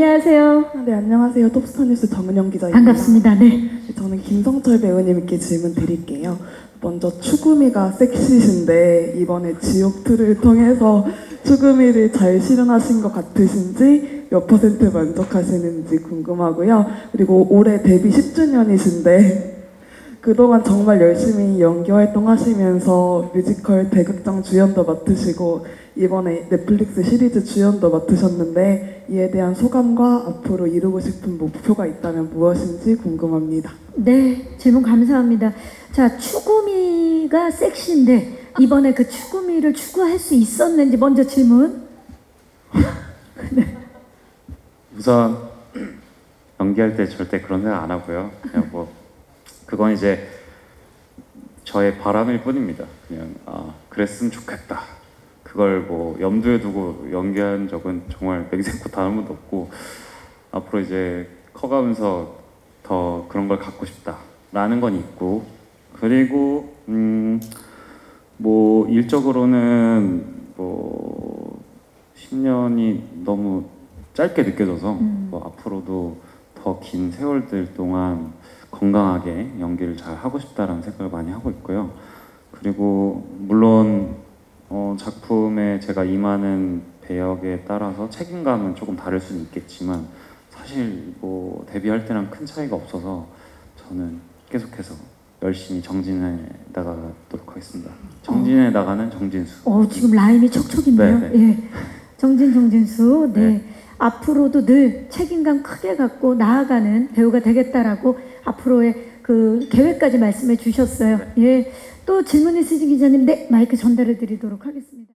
안녕하세요. 네, 안녕하세요. 톱스타뉴스 정은영 기자입니다. 반갑습니다. 네. 네, 저는 김성철 배우님께 질문 드릴게요. 먼저 추구미가 섹시신데 이번에 지옥2를 통해서 추구미를 잘 실현하신 것 같으신지 몇 퍼센트 만족하시는지 궁금하고요. 그리고 올해 데뷔 10주년이신데 그동안 정말 열심히 연기 활동하시면서 뮤지컬 대극장 주연도 맡으시고 이번에 넷플릭스 시리즈 주연도 맡으셨는데 이에 대한 소감과 앞으로 이루고 싶은 목표가 있다면 무엇인지 궁금합니다. 네, 질문 감사합니다. 자, 추구미가 섹시인데 이번에 그 추구미를 추구할 수 있었는지 먼저 질문. 우선 연기할 때 절대 그런 생각 안 하고요. 그냥 뭐 그건 이제 저의 바람일 뿐입니다. 그냥 아 그랬으면 좋겠다. 그걸 뭐 염두에 두고 연기한 적은 정말 맹세코 단 한 번도 없고 앞으로 이제 커가면서 더 그런 걸 갖고 싶다라는 건 있고 그리고 음 뭐 일적으로는 뭐 10년이 너무 짧게 느껴져서 음. 뭐 앞으로도 더 긴 세월들 동안 건강하게 연기를 잘 하고 싶다라는 생각을 많이 하고 있고요. 그리고 물론 어, 작품에 제가 임하는 배역에 따라서 책임감은 조금 다를 수는 있겠지만 사실 뭐 데뷔할 때랑 큰 차이가 없어서 저는 계속해서 열심히 정진해 나가도록 하겠습니다. 정진해 나가는 정진수. 어, 지금 라임이 척척인데요. 네, 예. 정진 정진수. 네. 네. 앞으로도 늘 책임감 크게 갖고 나아가는 배우가 되겠다라고 앞으로의 그 계획까지 말씀해 주셨어요. 예. 또 질문 있으신 기자님, 네, 마이크 전달해 드리도록 하겠습니다.